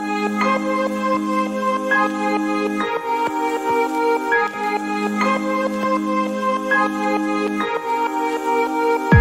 Thank you.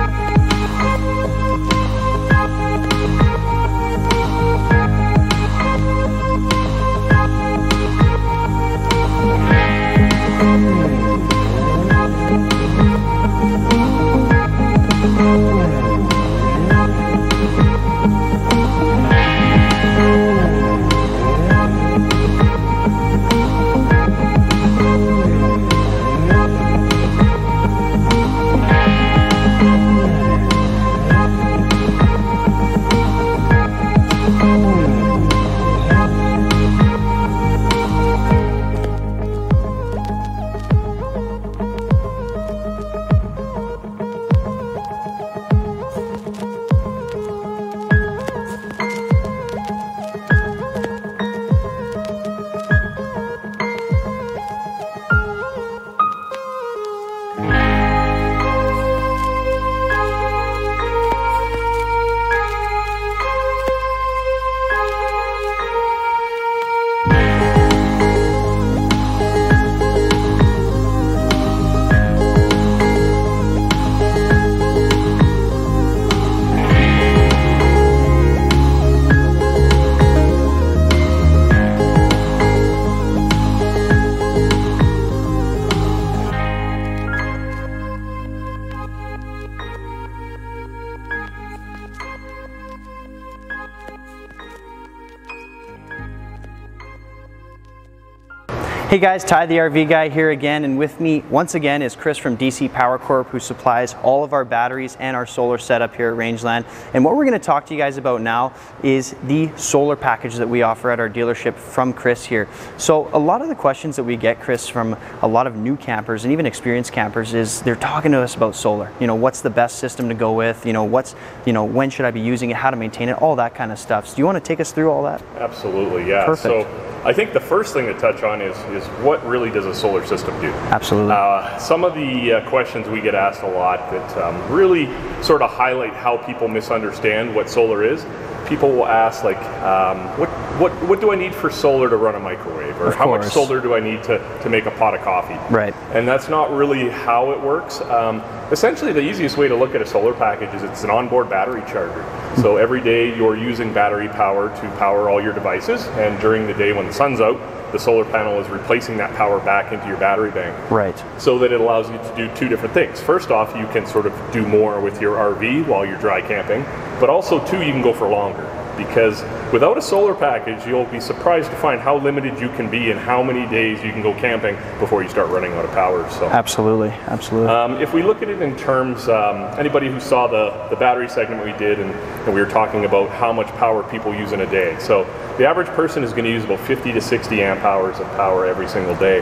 Hey guys, Ty the RV guy here again, and with me once again is Chris from DC Power Corp, who supplies all of our batteries and our solar setup here at Rangeland. And what we're going to talk to you guys about now is the solar package that we offer at our dealership from Chris here. So a lot of the questions that we get, Chris, from a lot of new campers and even experienced campers is they're talking to us about solar. You know, what's the best system to go with? You know, what's, you know, when should I be using it? How to maintain it? All that kind of stuff. So do you want to take us through all that? Absolutely, yeah. Perfect. So I think the first thing to touch on is, is what really does a solar system do? Absolutely. Uh, some of the uh, questions we get asked a lot that um, really sort of highlight how people misunderstand what solar is. People will ask like, um, what, what, what do I need for solar to run a microwave? Or Of how much solar do I need to, to make a pot of coffee? Right. And that's not really how it works. Um, essentially, the easiest way to look at a solar package is it's an onboard battery charger. So every day you're using battery power to power all your devices, and during the day when the sun's out, the solar panel is replacing that power back into your battery bank Right. so that it allows you to do two different things. First off, you can sort of do more with your RV while you're dry camping, but also two, you can go for longer because without a solar package, you'll be surprised to find how limited you can be and how many days you can go camping before you start running out of power. So. Absolutely. Absolutely. Um, if we look at it in terms, um, anybody who saw the, the battery segment we did, and, and we were talking about how much power people use in a day. So the average person is going to use about 50 to 60 amp hours of power every single day.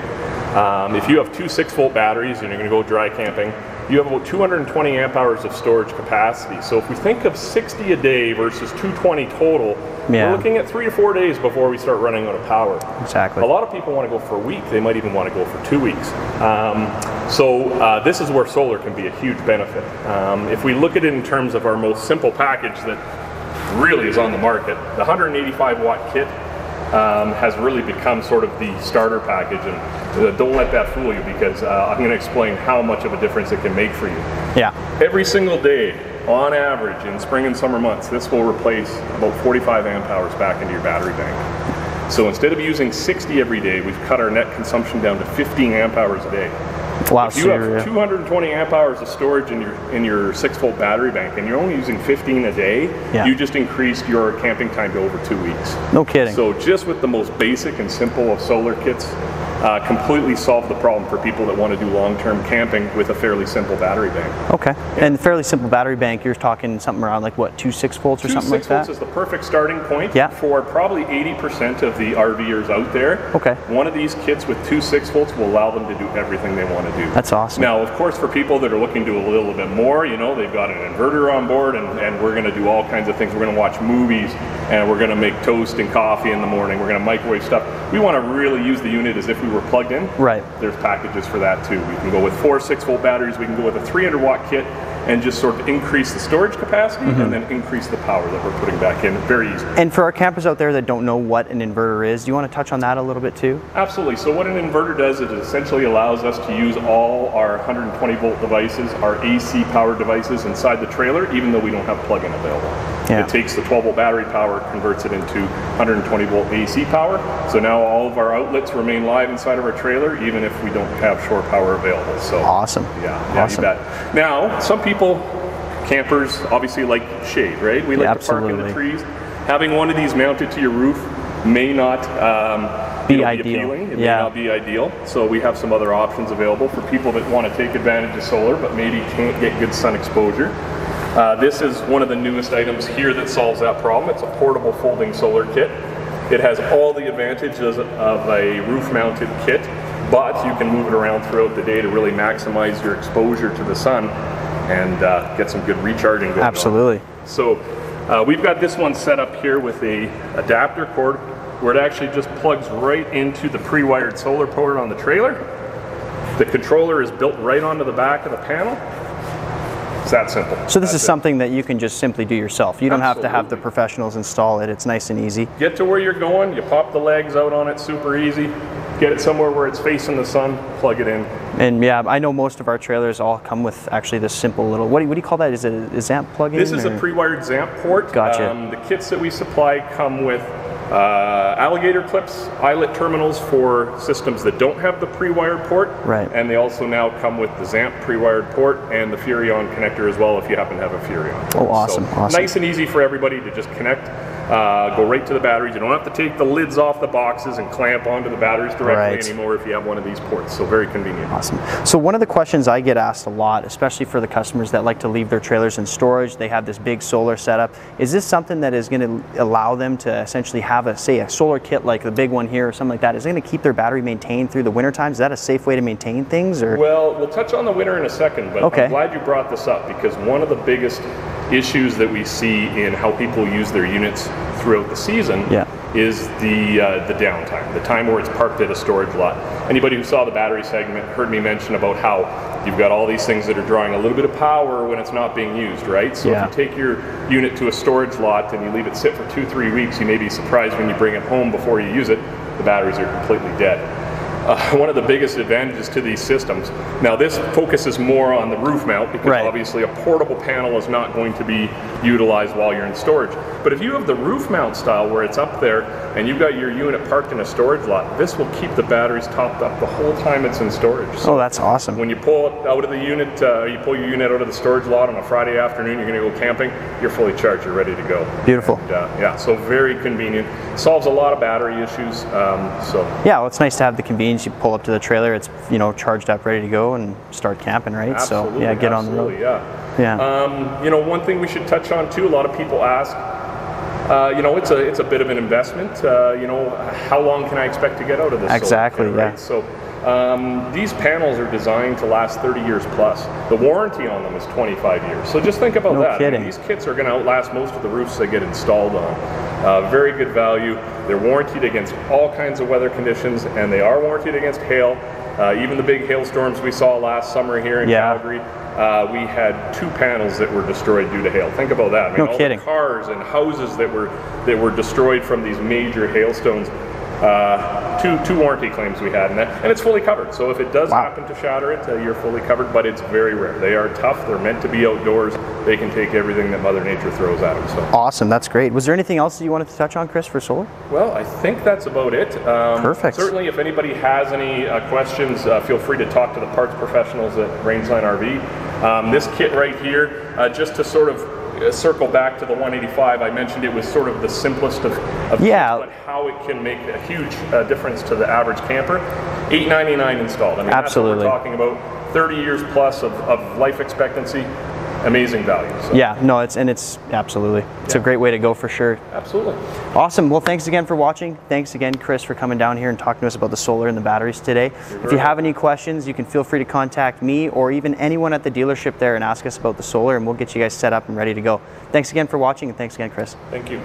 Um, if you have two 6 volt batteries and you're going to go dry camping, you have about 220 amp hours of storage capacity. So if we think of 60 a day versus 220 total, Yeah. we're looking at three to four days before we start running out of power. Exactly. A lot of people want to go for a week. They might even want to go for two weeks. Um, so uh, this is where solar can be a huge benefit. Um, if we look at it in terms of our most simple package that really is on the market, the 185 watt kit um, has really become sort of the starter package. And don't let that fool you because uh, I'm going to explain how much of a difference it can make for you. yeah. Every single day, on average, in spring and summer months, this will replace about 45 amp hours back into your battery bank. So instead of using 60 every day, we've cut our net consumption down to 15 amp hours a day. Wow. If you have 220 amp hours of storage in your in your six volt battery bank, and you're only using 15 a day, Yeah. you just increased your camping time to over two weeks. no kidding. So just with the most basic and simple of solar kits, uh, completely solve the problem for people that want to do long-term camping with a fairly simple battery bank. Okay. And fairly simple battery bank, you're talking something around like what, two six volts or Two something like that? Two six volts is the perfect starting point Yeah. for probably 80% of the RVers out there. Okay. One of these kits with two six volts will allow them to do everything they want to do. That's awesome. Now, of course, for people that are looking to do a little bit more, you know, they've got an inverter on board and, and we're going to do all kinds of things. We're going to watch movies and we're going to make toast and coffee in the morning. We're going to microwave stuff. We want to really use the unit as if we were plugged in. Right. There's packages for that too. We can go with four 6 volt batteries. We can go with a 300 watt kit. and just sort of increase the storage capacity Mm-hmm. and then increase the power that we're putting back in very easily. And for our campers out there that don't know what an inverter is, do you want to touch on that a little bit too? Absolutely. So what an inverter does is it essentially allows us to use all our 120 volt devices, our AC powered devices inside the trailer, even though we don't have plug-in available. Yeah. It takes the 12 volt battery power, converts it into 120 volt AC power. So now all of our outlets remain live inside of our trailer, even if we don't have shore power available. So Awesome. yeah, yeah, Awesome. Now, some people, campers, obviously like shade, right? We like Yeah, to park in the trees. Having one of these mounted to your roof may not um, Be ideal. appealing. It Yeah. may not be ideal. So we have some other options available for people that want to take advantage of solar, but maybe can't get good sun exposure. Uh, this is one of the newest items here that solves that problem. It's a portable folding solar kit. It has all the advantages of a roof-mounted kit, but you can move it around throughout the day to really maximize your exposure to the sun and uh, get some good recharging going on. Absolutely. So uh, we've got this one set up here with a adapter cord where it actually just plugs right into the pre-wired solar port on the trailer. The controller is built right onto the back of the panel. It's that simple. So this That's is it. something that you can just simply do yourself. You don't have to have the professionals install it. It's nice and easy. Get to where you're going, you pop the legs out on it super easy, get it somewhere where it's facing the sun, plug it in. And yeah, I know most of our trailers all come with actually this simple little, what do you, what do you call that? Is it a ZAMP plug-in? This is or- a pre-wired ZAMP port. Gotcha. Um, the kits that we supply come with uh, alligator clips, eyelet terminals for systems that don't have the pre-wired port. Right. And they also now come with the ZAMP pre-wired port and the Furrion connector as well if you happen to have a Furrion. port. Oh, awesome, So awesome. Nice and easy for everybody to just connect, uh, go right to the batteries. You don't have to take the lids off the boxes and clamp onto the batteries directly Right. anymore if you have one of these ports. So very convenient. Awesome. So one of the questions I get asked a lot, especially for the customers that like to leave their trailers in storage, they have this big solar setup. Is this something that is going to allow them to essentially have a, say, a solar kit like the big one here or something like that? Is it going to keep their battery maintained through the winter times? Is that a safe way to maintain things or? Well, we'll touch on the winter in a second, but Okay. I'm glad you brought this up because one of the biggest issues that we see in how people use their units throughout the season Yeah. is the uh, the downtime, the time where it's parked at a storage lot. Anybody who saw the battery segment heard me mention about how you've got all these things that are drawing a little bit of power when it's not being used, right? So Yeah. if you take your unit to a storage lot and you leave it sit for two, three weeks, you may be surprised when you bring it home before you use it, the batteries are completely dead uh, one of the biggest advantages to these systems. Now, this focuses more on the roof mount because Right. obviously a portable panel is not going to be utilized while you're in storage. But if you have the roof mount style where it's up there and you've got your unit parked in a storage lot, this will keep the batteries topped up the whole time it's in storage. So Oh, that's awesome. when you pull it out of the unit, uh, you pull your unit out of the storage lot on a Friday afternoon, you're going to go camping, you're fully charged, you're ready to go. Beautiful. And, uh, yeah, so very convenient. Solves a lot of battery issues. Um, so Yeah, well, it's nice to have the convenience. You pull up to the trailer, it's you know charged up, ready to go, and start camping, right? Absolutely, so yeah, get on the road. Yeah. Yeah. Um, you know, one thing we should touch on too. A lot of people ask. Uh, you know, it's a it's a bit of an investment. Uh, you know, how long can I expect to get out of this? solar Exactly, yeah. right? So um, these panels are designed to last 30 years plus. The warranty on them is 25 years. So just think about No that. I mean, kidding. these kits are going to outlast most of the roofs they get installed on. Uh, very good value. They're warranted against all kinds of weather conditions, and they are warranted against hail. Uh, even the big hailstorms we saw last summer here in Yeah. Calgary, uh, we had two panels that were destroyed due to hail. Think about that. I mean, No all kidding. The cars and houses that were that were destroyed from these major hailstones. Uh, two two warranty claims we had, and that, and it's fully covered. So if it does Wow. happen to shatter it, uh, you're fully covered. But it's very rare. They are tough. They're meant to be outdoors. They can take everything that Mother Nature throws at them. So. Awesome, that's great. Was there anything else that you wanted to touch on, Chris, for solar? Well, I think that's about it. Um, Perfect. Certainly, if anybody has any uh, questions, uh, feel free to talk to the parts professionals at Rangeland RV. Um, this kit right here, uh, just to sort of uh, circle back to the 185, I mentioned it was sort of the simplest of, of Yeah. kits, but how it can make a huge uh, difference to the average camper. 899 installed. I mean, Absolutely. That's what we're talking about. 30 years plus of, of life expectancy. Amazing value. So, Yeah, no, it's and it's absolutely it's a great way to go for sure. Absolutely. Awesome. Well, thanks again for watching. Thanks again, Chris, for coming down here and talking to us about the solar and the batteries today. If you have any questions, you can feel free to contact me or even anyone at the dealership there and ask us about the solar, and we'll get you guys set up and ready to go. Thanks again for watching, and thanks again, Chris. Thank you.